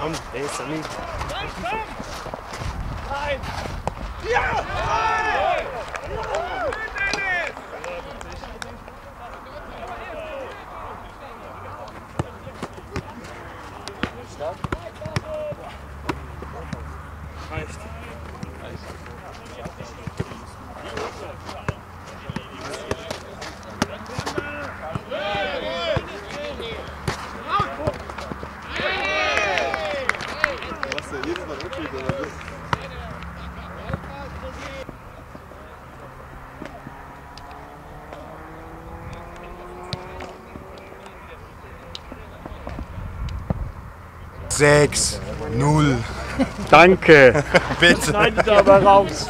Komm, der ist Sammy. Reicht. 6, 0. Danke. Bitte. Nein, dabei raus.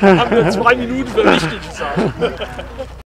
Wir Haben nur zwei Minuten für richtig gesagt.